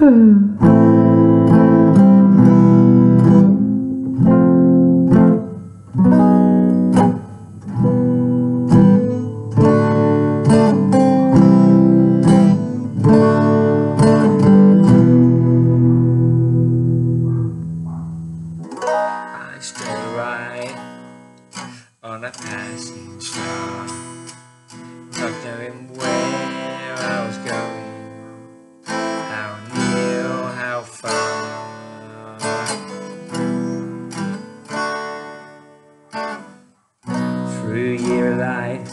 On a passing star, not knowing where I was going, Through year light,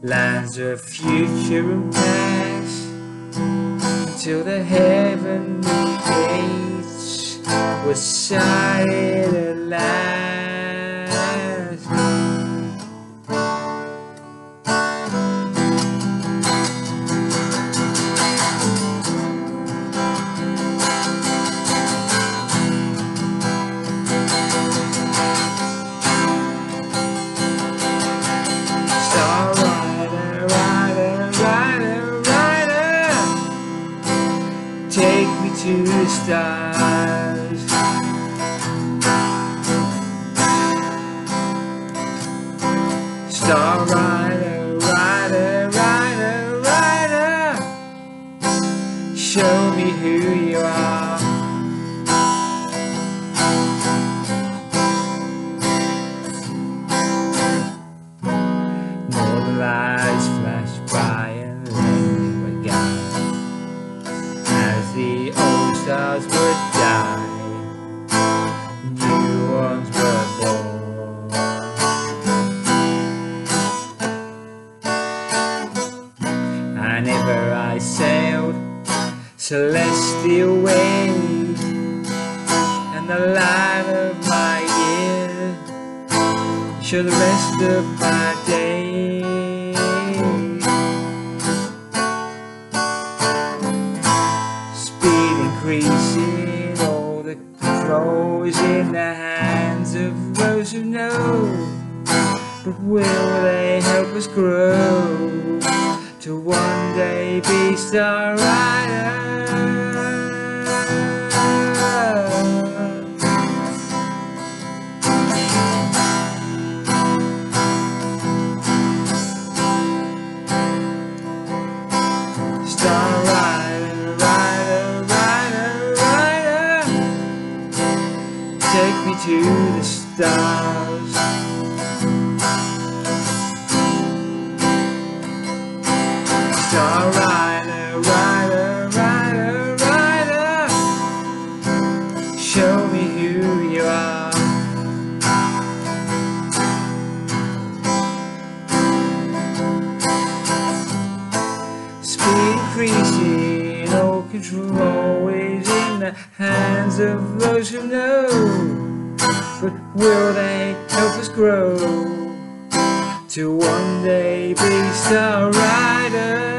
lands of future and past, until the heavenly gates were sighted at last. To. Star rider, rider, rider, rider, show me who you are. Northern lights stars would die. New ones were born. And ever I sailed celestial ways, and the light of my years show the rest of my days. The control is in the hands of those who know. But will they help us grow to one day be star riders? Stars. Star rider, rider, rider, rider, show me who you are. Speed increasing, no control always in the hands of those who know. But will they help us grow to one day be star riders?